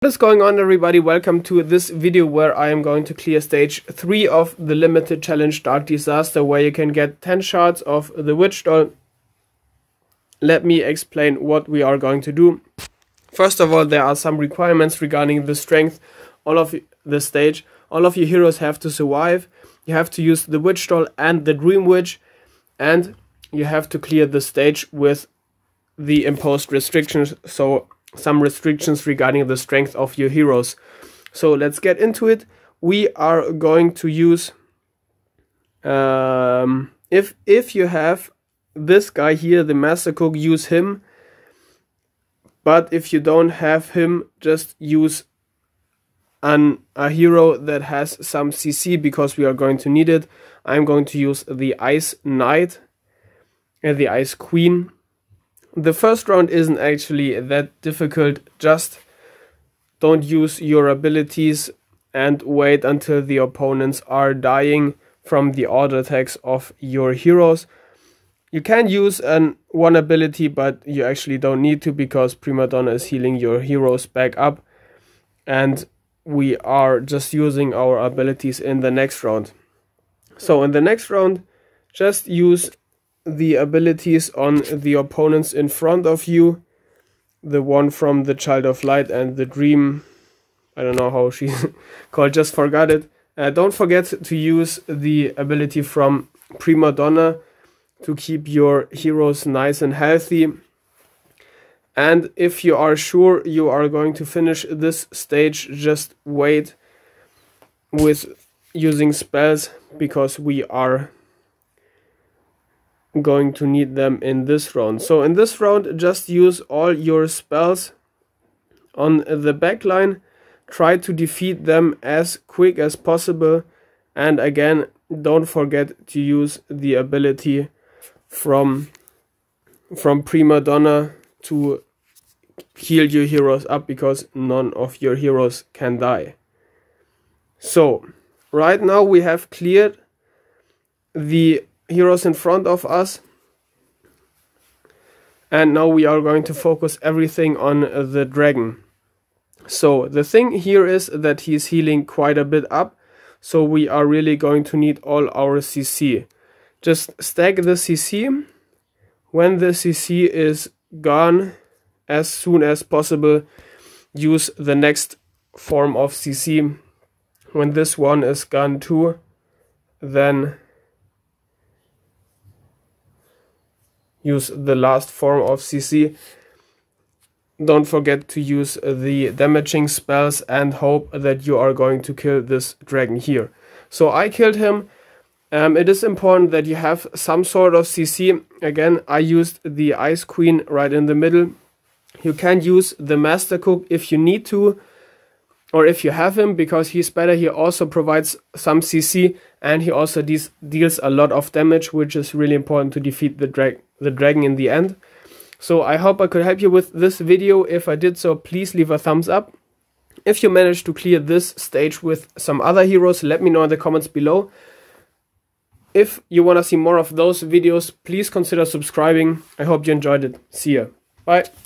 What is going on everybody? Welcome to this video where I am going to clear stage 3 of the limited challenge Dark Disaster where you can get 10 shards of the Witch Doll. Let me explain what we are going to do. First of all, there are some requirements regarding the strength all of the stage. All of your heroes have to survive. You have to use the Witch Doll and the Dream Witch and you have to clear the stage with the imposed restrictions. So some restrictions regarding the strength of your heroes. So let's get into it. We are going to use um, if if you have this guy here, the Master Cook, use him. But if you don't have him, just use an a hero that has some CC because we are going to need it. I'm going to use the Ice Knight and the Ice Queen the first round isn't actually that difficult, just don't use your abilities and wait until the opponents are dying from the auto attacks of your heroes. You can use an one ability, but you actually don't need to because Prima Donna is healing your heroes back up. And we are just using our abilities in the next round. So in the next round, just use the abilities on the opponents in front of you. The one from the Child of Light and the Dream. I don't know how she's called, just forgot it. Uh, don't forget to use the ability from Prima Donna to keep your heroes nice and healthy. And if you are sure you are going to finish this stage, just wait with using spells because we are going to need them in this round. So in this round, just use all your spells on the backline. Try to defeat them as quick as possible. And again, don't forget to use the ability from, from Prima Donna to heal your heroes up because none of your heroes can die. So, right now we have cleared the heroes in front of us. And now we are going to focus everything on the dragon. So the thing here is that he's healing quite a bit up. So we are really going to need all our CC. Just stack the CC. When the CC is gone, as soon as possible, use the next form of CC. When this one is gone too, then use the last form of CC. Don't forget to use the damaging spells and hope that you are going to kill this dragon here. So I killed him. Um, it is important that you have some sort of CC. Again, I used the Ice Queen right in the middle. You can use the Master Cook if you need to or if you have him because he's better he also provides some cc and he also de deals a lot of damage which is really important to defeat the, the dragon in the end. So i hope i could help you with this video. If i did so please leave a thumbs up. If you managed to clear this stage with some other heroes let me know in the comments below. If you want to see more of those videos please consider subscribing. I hope you enjoyed it. See ya. Bye